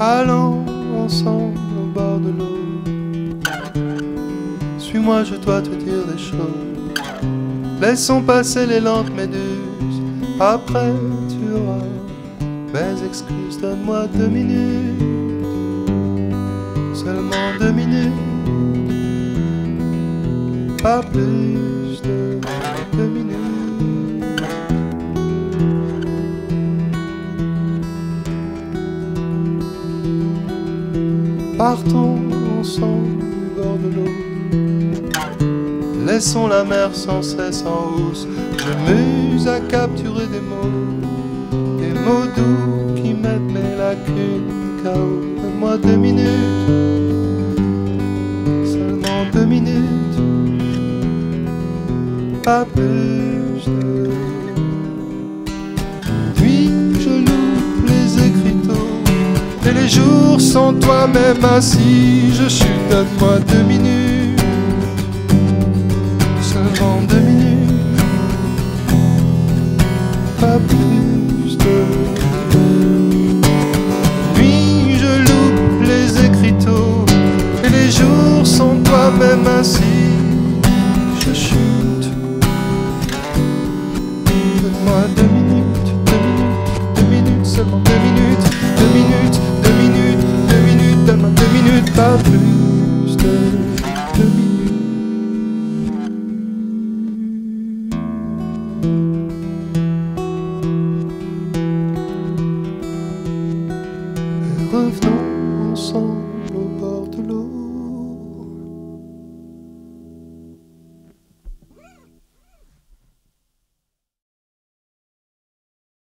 Allons ensemble au bord de l'eau. Suis-moi, je dois te dire des choses. Laissons passer les lentes méduses. Après, tu auras mes excuses. Donne-moi deux minutes. Seulement deux minutes. Pas plus de deux minutes. Partons ensemble du bord de l'eau. Laissons la mer sans cesse en hausse. Je m'use à capturer des mots, des mots doux qui mettent mes lacunes KO. Donne-moi deux minutes, seulement deux minutes, pas plus de les jours sans toi-même assis. Je chute, donne-moi deux minutes, seulement deux minutes, pas plus de nuit. Je loupe les écriteaux et les jours sans toi-même assis. Je chute, donne-moi deux minutes, deux minutes, deux minutes, seulement deux minutes, deux minutes, minutes, deux minutes, deux minutes, pas plus de deux minutes. Revenons ensemble